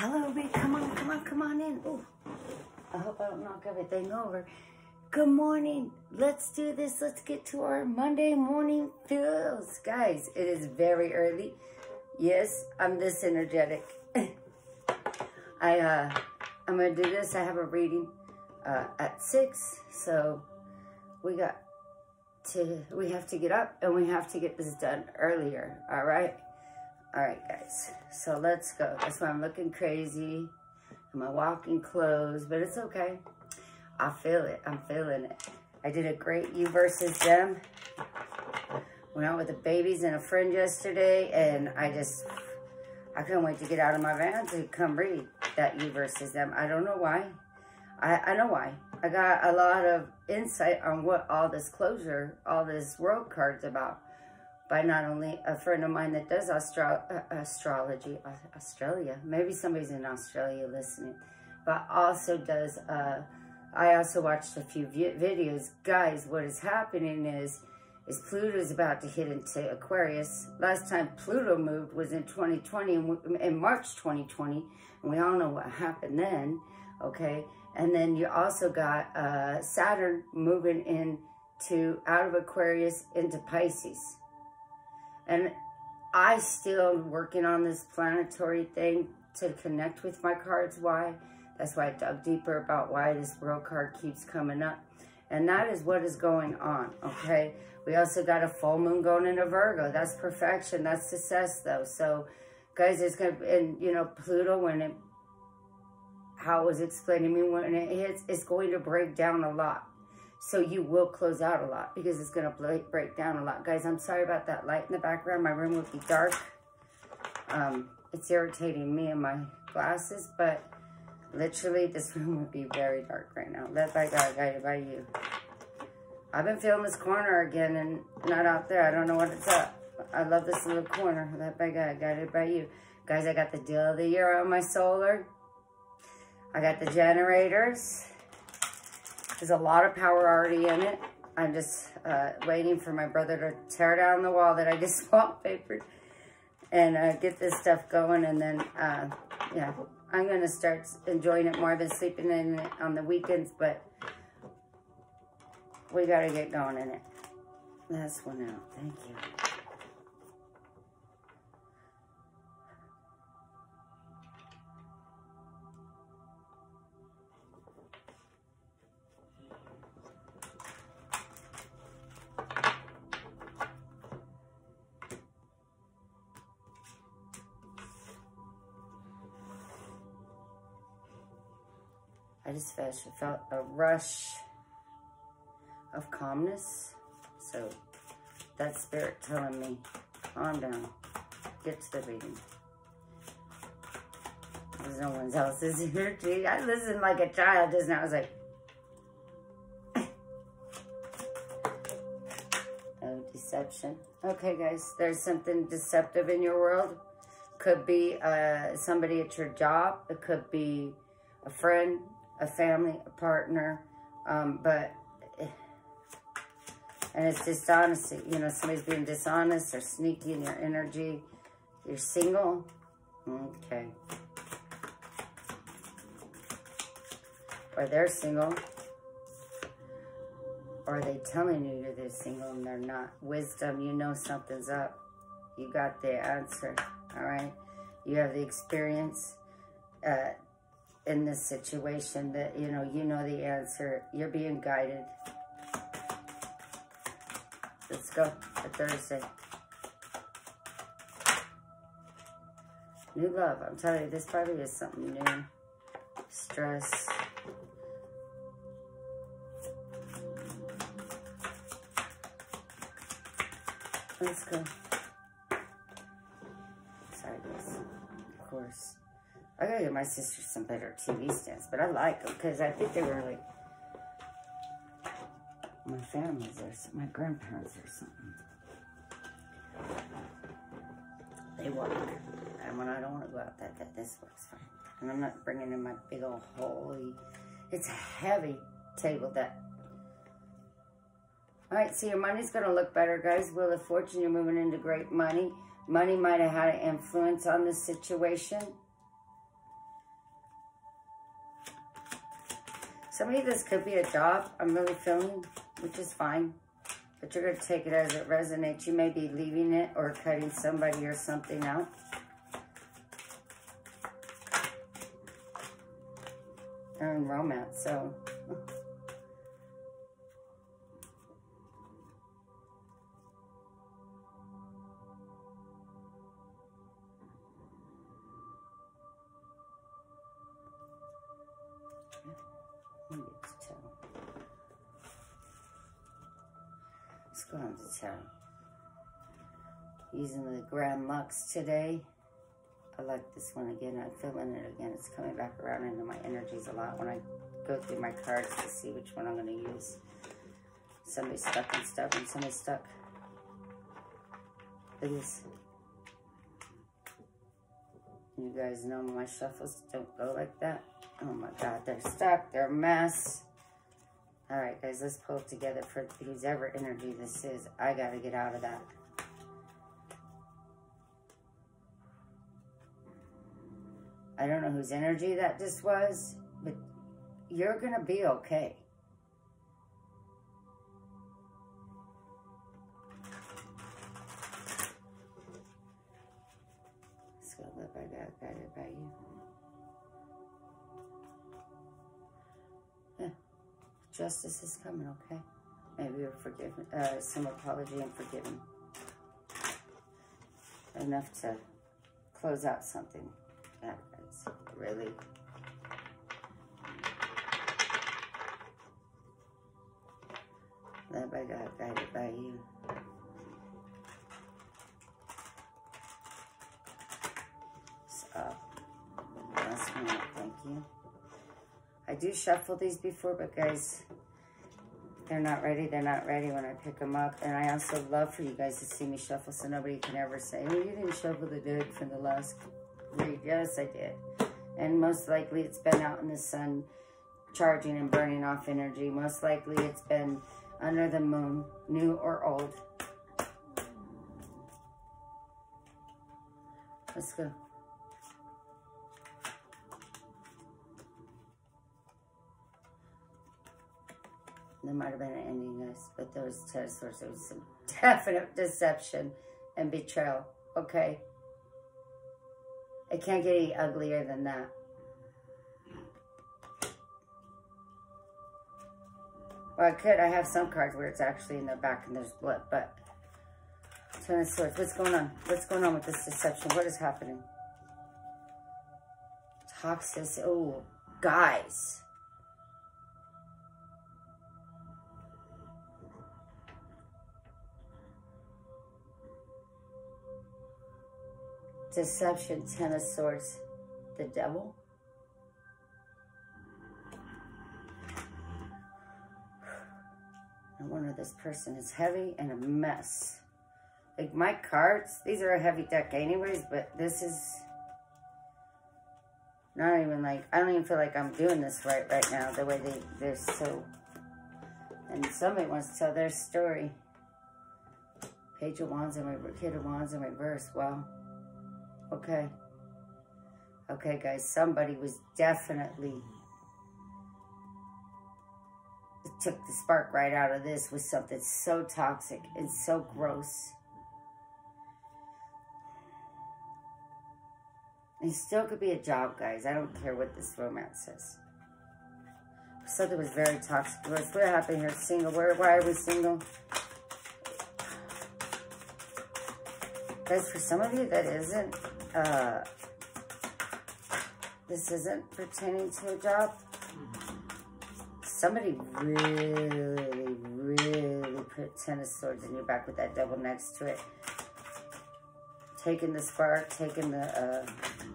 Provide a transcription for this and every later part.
Hello, babe. Come on, come on, come on in. Ooh. I hope I don't knock everything over. Good morning. Let's do this. Let's get to our Monday morning feels. Guys, it is very early. Yes, I'm this energetic. I, uh, I'm going to do this. I have a reading uh, at 6. So we got to, we have to get up and we have to get this done earlier. All right? All right, guys. So let's go. That's why I'm looking crazy my walking clothes, but it's okay. I feel it. I'm feeling it. I did a great you versus them. Went out with the babies and a friend yesterday, and I just, I couldn't wait to get out of my van to come read that you versus them. I don't know why. I, I know why. I got a lot of insight on what all this closure, all this world cards about by not only a friend of mine that does astro uh, astrology, uh, Australia, maybe somebody's in Australia listening, but also does, uh, I also watched a few videos. Guys, what is happening is, is Pluto's about to hit into Aquarius. Last time Pluto moved was in 2020, in March 2020, and we all know what happened then, okay? And then you also got uh, Saturn moving into, out of Aquarius into Pisces. And I still am working on this planetary thing to connect with my cards. Why? That's why I dug deeper about why this world card keeps coming up. And that is what is going on, okay? We also got a full moon going into Virgo. That's perfection. That's success, though. So, guys, it's going to, and, you know, Pluto, when it, how it was explaining to me, when it hits, it's going to break down a lot. So you will close out a lot because it's going to break down a lot. Guys, I'm sorry about that light in the background. My room would be dark. Um, it's irritating me and my glasses, but literally this room would be very dark right now. Led by God, guided by you. I've been feeling this corner again and not out there. I don't know what it's up. I love this little corner. Led by God, guided by you. Guys, I got the deal of the year on my solar. I got the generators. There's a lot of power already in it. I'm just uh, waiting for my brother to tear down the wall that I just wallpapered and uh, get this stuff going. And then, uh, yeah, I'm going to start enjoying it more. I've been sleeping in it on the weekends, but we got to get going in it. That's one out. Thank you. I just felt a rush of calmness. So that spirit telling me, calm down, get to the reading. No one else's energy. I listened like a child just now. I was like, oh, deception. Okay, guys, there's something deceptive in your world. Could be uh, somebody at your job. It could be a friend, a family, a partner, um, but, and it's dishonesty. You know, somebody's being dishonest or sneaky in your energy. You're single? Okay. Or they're single. Or are they telling you they're single and they're not? Wisdom, you know something's up. You got the answer, all right? You have the experience. Uh, in this situation that, you know, you know the answer. You're being guided. Let's go for Thursday. New love. I'm telling you, this probably is something new. Stress. Let's go. I gotta get my sister some better TV stands, but I like them because I think they were like my family's or my grandparents or something. They work. And when I don't want to go out that, that this works fine. And I'm not bringing in my big old holy, it's a heavy table that. All right, so your money's going to look better, guys. Wheel of Fortune, you're moving into great money. Money might have had an influence on this situation. Some of this could be a job I'm really feeling, which is fine. But you're going to take it as it resonates. You may be leaving it or cutting somebody or something out. In romance, so... Grand Lux today. I like this one again. I'm feeling it again. It's coming back around into my energies a lot when I go through my cards to see which one I'm going to use. Somebody's stuck and stubborn. Somebody's stuck. Look at this. You guys know my shuffles don't go like that. Oh my God, they're stuck. They're a mess. All right, guys, let's pull together for whoever energy this is. I got to get out of that. I don't know whose energy that just was, but you're going to be okay. By by you. Yeah. Justice is coming, okay? Maybe you're forgiven, uh, some apology and forgiven. Enough to close out something. It's really. Led by God, guided by you. So, thank you. I do shuffle these before, but guys, they're not ready. They're not ready when I pick them up. And I also love for you guys to see me shuffle so nobody can ever say, oh, you didn't shuffle the deck from the last Yes, I did. And most likely it's been out in the sun charging and burning off energy. Most likely it's been under the moon, new or old. Let's go. There might have been an ending, guys, but there was source. There was some definite deception and betrayal. Okay. It can't get any uglier than that. Well, I could. I have some cards where it's actually in the back and there's blood, but Ten of Swords. What's going on? What's going on with this deception? What is happening? Toxicity. Oh, guys. Deception, Ten of Swords, the devil. I wonder this person is heavy and a mess. Like my cards, these are a heavy deck anyways, but this is not even like, I don't even feel like I'm doing this right right now, the way they, they're so, and somebody wants to tell their story. Page of Wands and Kid of Wands in reverse, wow. Okay. Okay, guys, somebody was definitely took the spark right out of this with something so toxic and so gross. It still could be a job, guys. I don't care what this romance says. Something was very toxic. What's what happened here? Single. Where? Why are we single? Guys, for some of you, that isn't uh, this isn't pertaining to a job. Somebody really, really put Ten of Swords in your back with that devil next to it. Taking the spark, taking the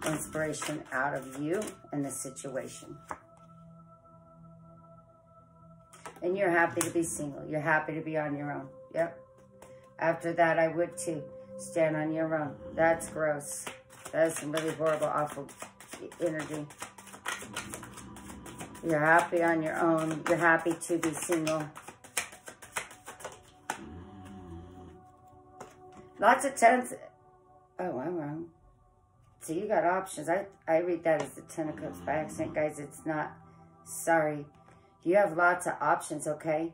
uh, inspiration out of you and the situation. And you're happy to be single. You're happy to be on your own. Yep. After that, I would too. Stand on your own. That's gross. That is some really horrible, awful energy. You're happy on your own. You're happy to be single. Lots of tens. Oh, I'm wrong. So you got options. I, I read that as the Ten of Cups by accident, guys. It's not. Sorry. You have lots of options, okay?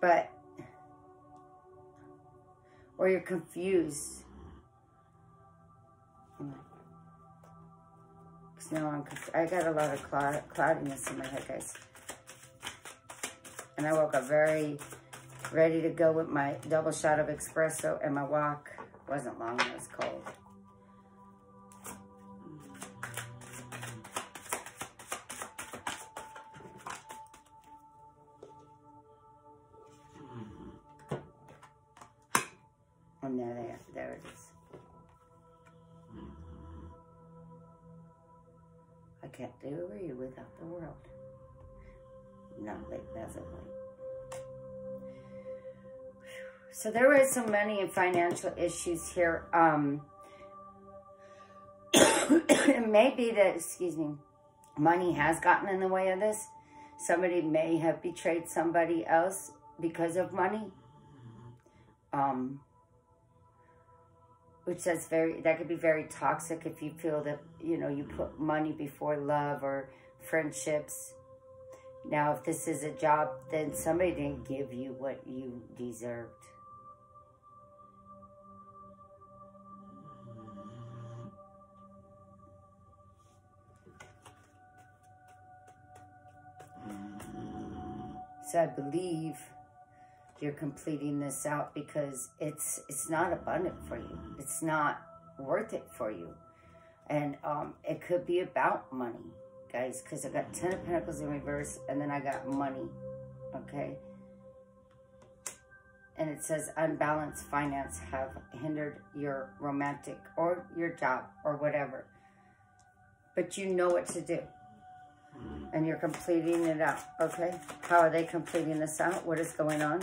But, or you're confused. Because now I'm, I got a lot of cloud, cloudiness in my head, guys. And I woke up very ready to go with my double shot of espresso and my walk wasn't long, it was cold. So there were so many financial issues here. Um, it may be that, excuse me, money has gotten in the way of this. Somebody may have betrayed somebody else because of money. Um, which that's very, that could be very toxic if you feel that, you know, you put money before love or friendships. Now, if this is a job, then somebody didn't give you what you deserved. So I believe you're completing this out because it's it's not abundant for you. It's not worth it for you. And um, it could be about money, guys, because I got Ten of Pentacles in reverse and then I got money, okay? And it says unbalanced finance have hindered your romantic or your job or whatever. But you know what to do and you're completing it out, okay? How are they completing this out? What is going on?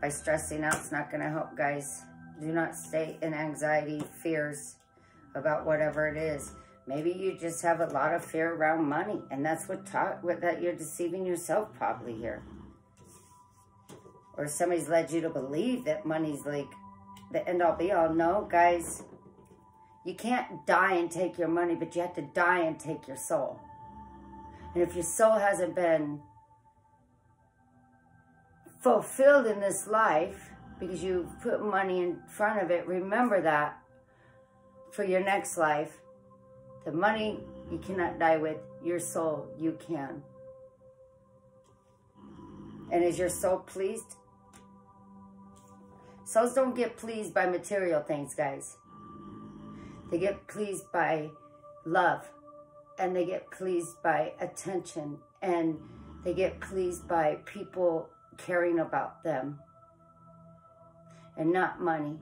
By stressing out, it's not going to help, guys. Do not stay in anxiety, fears about whatever it is. Maybe you just have a lot of fear around money, and that's what, taught, that you're deceiving yourself probably here. Or somebody's led you to believe that money's like the end-all be-all. No, guys, you can't die and take your money, but you have to die and take your soul. And if your soul hasn't been fulfilled in this life, because you put money in front of it, remember that for your next life. The money you cannot die with, your soul you can. And is your soul pleased? Souls don't get pleased by material things, guys. They get pleased by love and they get pleased by attention and they get pleased by people caring about them and not money.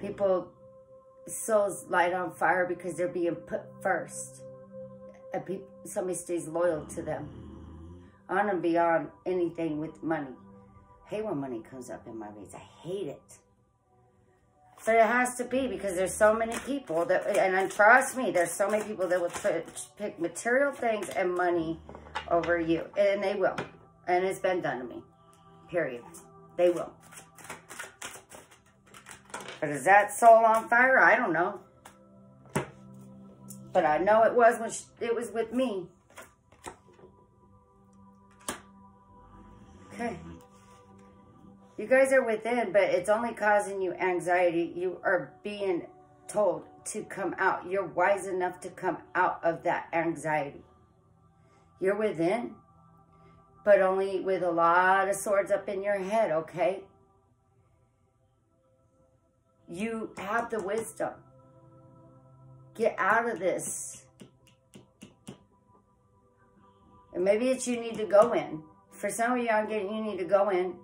People, souls light on fire because they're being put first. And people, somebody stays loyal to them. On and beyond anything with money. I hate when money comes up in my reads. I hate it. But it has to be because there's so many people that, and trust me, there's so many people that will put, pick material things and money over you. And they will. And it's been done to me. Period. They will. But is that soul on fire? I don't know. But I know it was when she, it was with me. Okay. You guys are within, but it's only causing you anxiety. You are being told to come out. You're wise enough to come out of that anxiety. You're within, but only with a lot of swords up in your head, okay? You have the wisdom. Get out of this. And maybe it's you need to go in. For some of you, I'm getting you need to go in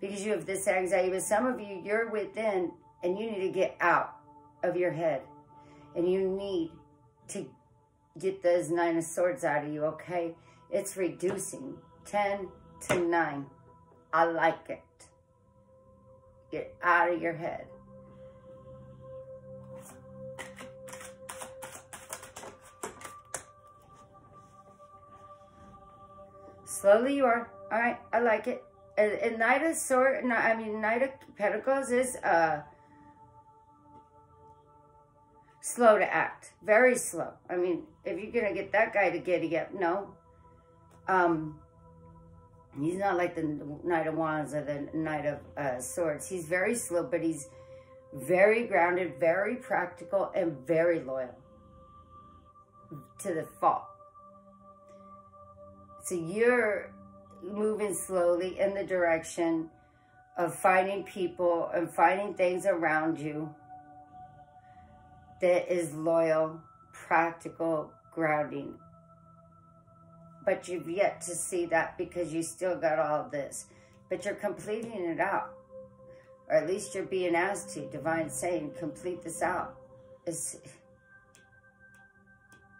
because you have this anxiety. But some of you, you're within and you need to get out of your head. And you need to get those nine of swords out of you, okay? It's reducing 10 to 9. I like it. Get out of your head. Slowly you are. All right, I like it and, and Knight of Sword, I mean, Knight of Pentacles is, uh, slow to act. Very slow. I mean, if you're going to get that guy to get up, no. Um, he's not like the Knight of Wands or the Knight of uh, Swords. He's very slow, but he's very grounded, very practical, and very loyal to the fault. So you're moving slowly in the direction of finding people and finding things around you that is loyal, practical, grounding. But you've yet to see that because you still got all this. But you're completing it out. Or at least you're being asked to. Divine saying, complete this out. It's,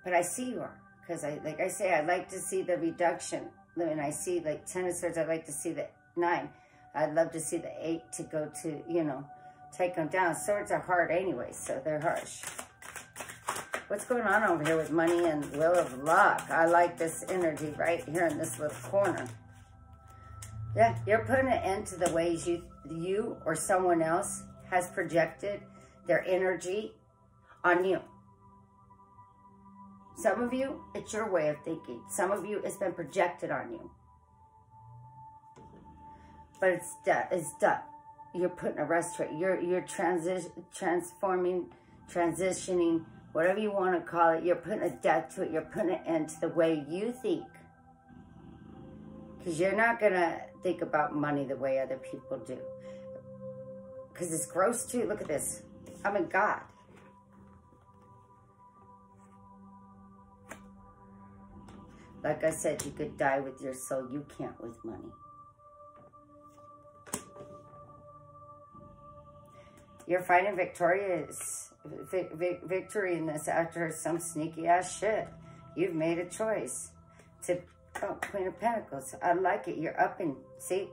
but I see you are. Because I, like I say, I like to see the reduction. When I see like 10 of swords, I like to see the 9. I'd love to see the 8 to go to, you know, take them down. Swords are hard anyway, so they're harsh. What's going on over here with money and will of luck? I like this energy right here in this little corner. Yeah, you're putting an end to the ways you, you or someone else has projected their energy on you. Some of you, it's your way of thinking. Some of you, it's been projected on you. But it's done. It's done. You're putting a rest to it. You're, you're transi transforming, transitioning, whatever you want to call it. You're putting a death to it. You're putting an end to the way you think. Because you're not going to think about money the way other people do. Because it's gross too. Look at this. I'm a God. Like I said, you could die with your soul. You can't with money. You're fighting victorious, victory in this after some sneaky ass shit. You've made a choice to oh, Queen of Pentacles. I like it. You're up and see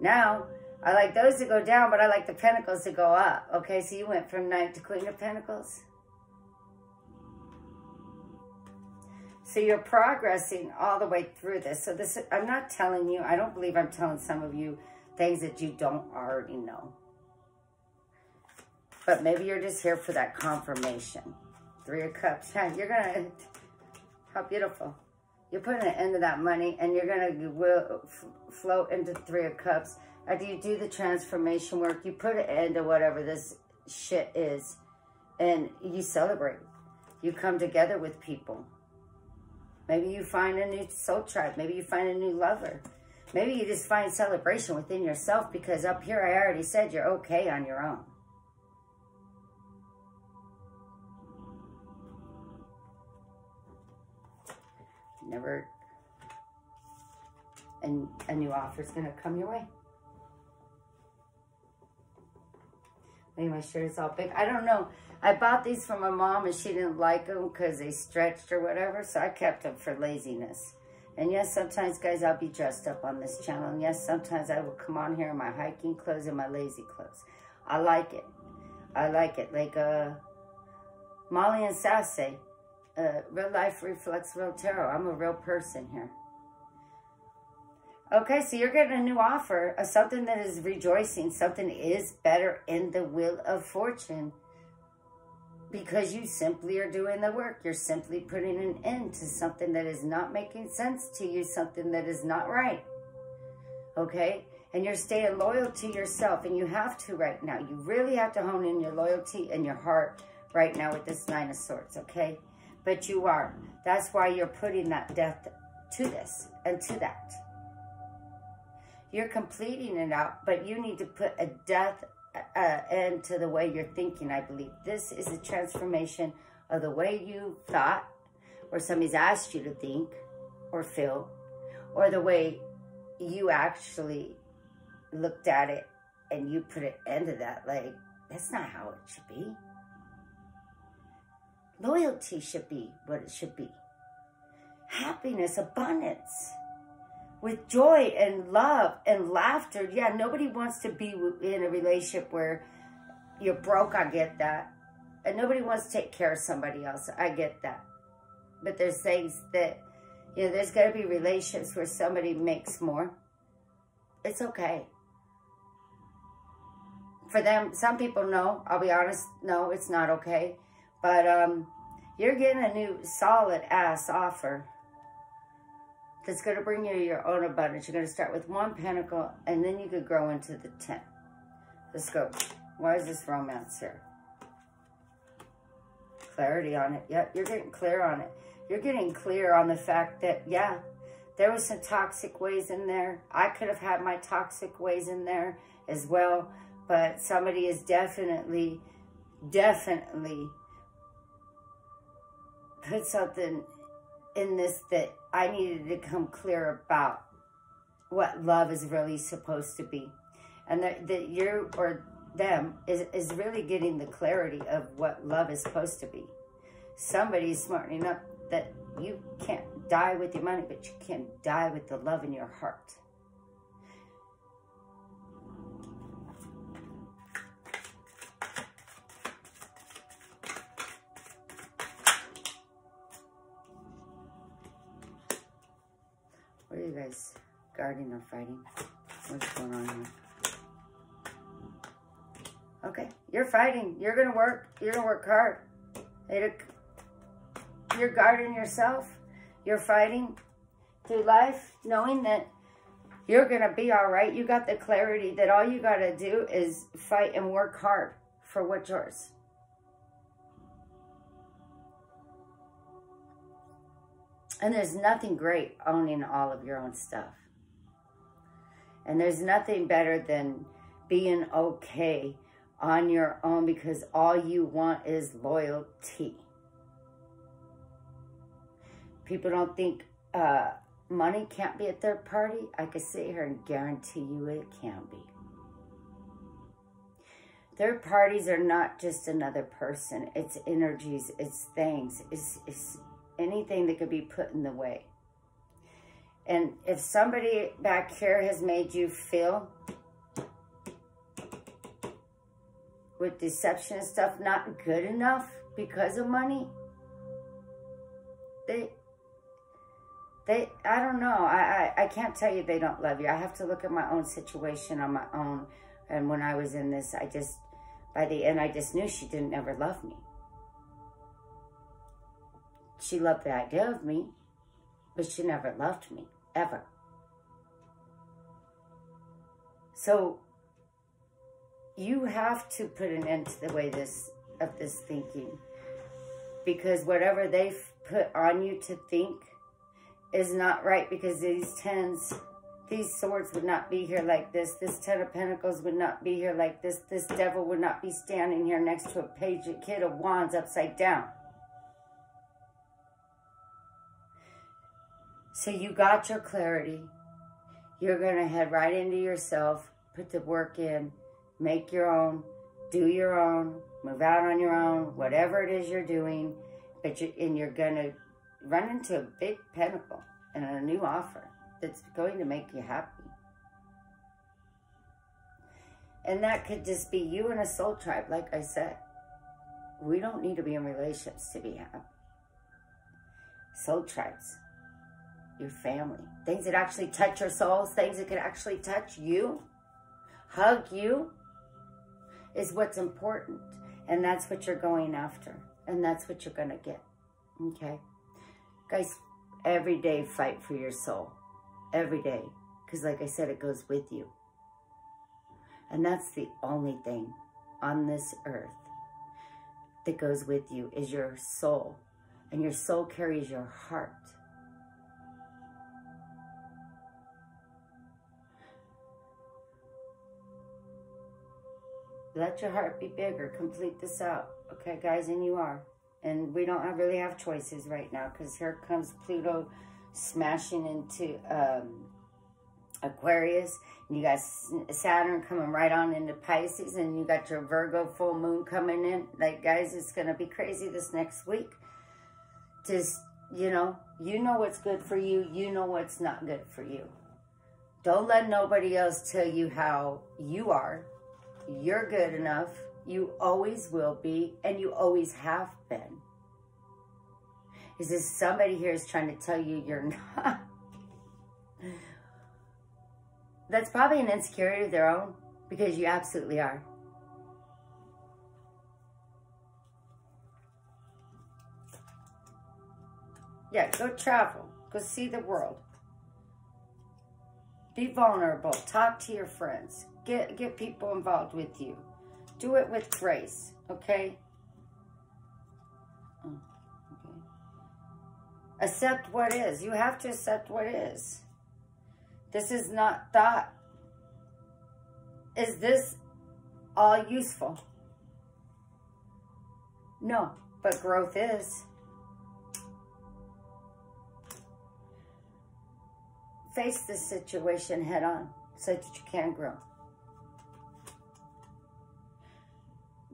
now. I like those to go down, but I like the Pentacles to go up. Okay, so you went from Knight to Queen of Pentacles. So you're progressing all the way through this. So this, I'm not telling you, I don't believe I'm telling some of you things that you don't already know. But maybe you're just here for that confirmation. Three of Cups. Yeah, you're going to, how beautiful. You're putting an end to that money and you're going to will float into Three of Cups. Uh, After you do the transformation work, you put an end to whatever this shit is and you celebrate. You come together with people. Maybe you find a new soul tribe. Maybe you find a new lover. Maybe you just find celebration within yourself because up here I already said you're okay on your own. Never, and a new offer is going to come your way. Maybe my shirt is all big. I don't know. I bought these for my mom and she didn't like them because they stretched or whatever. So I kept them for laziness. And yes, sometimes, guys, I'll be dressed up on this channel. And yes, sometimes I will come on here in my hiking clothes and my lazy clothes. I like it. I like it. Like uh, Molly and Sassy, uh, real life reflects real tarot. I'm a real person here. Okay, so you're getting a new offer of something that is rejoicing. Something is better in the wheel of fortune because you simply are doing the work. You're simply putting an end to something that is not making sense to you, something that is not right. Okay? And you're staying loyal to yourself, and you have to right now. You really have to hone in your loyalty and your heart right now with this Nine of Swords, okay? But you are. That's why you're putting that death to this and to that. You're completing it out, but you need to put a death uh, and to the way you're thinking, I believe. This is a transformation of the way you thought, or somebody's asked you to think or feel, or the way you actually looked at it and you put an end to that. Like, that's not how it should be. Loyalty should be what it should be. Happiness, abundance with joy and love and laughter. Yeah, nobody wants to be in a relationship where you're broke. I get that. And nobody wants to take care of somebody else. I get that. But there's things that, you know, there's got to be relationships where somebody makes more. It's okay. For them, some people know, I'll be honest, no, it's not okay. But um, you're getting a new solid ass offer that's going to bring you your own abundance. You're going to start with one pentacle and then you could grow into the 10. Let's go. Why is this romance here? Clarity on it. Yep, you're getting clear on it. You're getting clear on the fact that, yeah, there was some toxic ways in there. I could have had my toxic ways in there as well. But somebody is definitely, definitely put something in this that I needed to come clear about what love is really supposed to be. And that, that you or them is, is really getting the clarity of what love is supposed to be. Somebody's smart enough that you can't die with your money, but you can die with the love in your heart. Guys guarding or fighting? What's going on here? Okay, you're fighting. You're going to work. You're going to work hard. You're guarding yourself. You're fighting through life knowing that you're going to be all right. You got the clarity that all you got to do is fight and work hard for what's yours. And there's nothing great owning all of your own stuff. And there's nothing better than being okay on your own because all you want is loyalty. People don't think uh, money can't be a third party. I could sit here and guarantee you it can be. Third parties are not just another person. It's energies, it's things, it's, it's anything that could be put in the way. And if somebody back here has made you feel with deception and stuff not good enough because of money, they, they, I don't know. I, I, I can't tell you they don't love you. I have to look at my own situation on my own. And when I was in this, I just, by the end, I just knew she didn't ever love me. She loved the idea of me, but she never loved me, ever. So you have to put an end to the way this of this thinking because whatever they've put on you to think is not right because these tens these swords would not be here like this this ten of pentacles would not be here like this this devil would not be standing here next to a page a kid of wands upside down so you got your clarity you're going to head right into yourself put the work in make your own, do your own, move out on your own, whatever it is you're doing, but you, and you're going to run into a big pentacle and a new offer that's going to make you happy. And that could just be you and a soul tribe, like I said. We don't need to be in relationships to be happy. Soul tribes, your family, things that actually touch your souls, things that can actually touch you, hug you, is what's important. And that's what you're going after. And that's what you're going to get. Okay? Guys, every day fight for your soul. Every day. Because like I said, it goes with you. And that's the only thing on this earth that goes with you is your soul. And your soul carries your heart. Let your heart be bigger. Complete this out. Okay, guys, and you are. And we don't really have choices right now because here comes Pluto smashing into um, Aquarius. And you got Saturn coming right on into Pisces. And you got your Virgo full moon coming in. Like, guys, it's going to be crazy this next week. Just, you know, you know what's good for you. You know what's not good for you. Don't let nobody else tell you how you are you're good enough. You always will be, and you always have been. Is this somebody here is trying to tell you you're not? That's probably an insecurity of their own, because you absolutely are. Yeah, go travel. Go see the world. Be vulnerable. Talk to your friends. Get, get people involved with you. Do it with grace, okay? Oh, okay? Accept what is. You have to accept what is. This is not thought. Is this all useful? No, but growth is. Face the situation head on so that you can grow.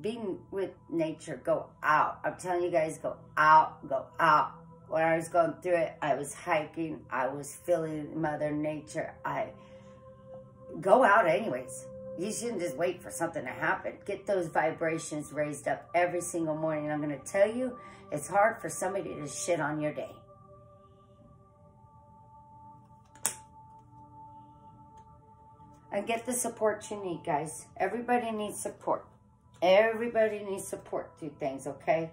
Being with nature, go out. I'm telling you guys, go out, go out. When I was going through it, I was hiking. I was feeling Mother Nature. I go out anyways. You shouldn't just wait for something to happen. Get those vibrations raised up every single morning. I'm going to tell you, it's hard for somebody to shit on your day. And get the support you need, guys. Everybody needs support. Everybody needs support through things, okay?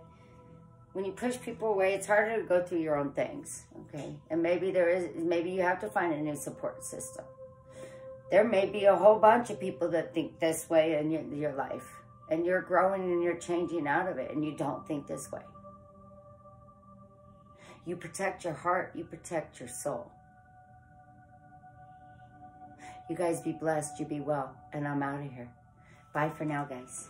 When you push people away, it's harder to go through your own things, okay? And maybe there is, maybe you have to find a new support system. There may be a whole bunch of people that think this way in your, your life. And you're growing and you're changing out of it and you don't think this way. You protect your heart, you protect your soul. You guys be blessed, you be well, and I'm out of here. Bye for now, guys.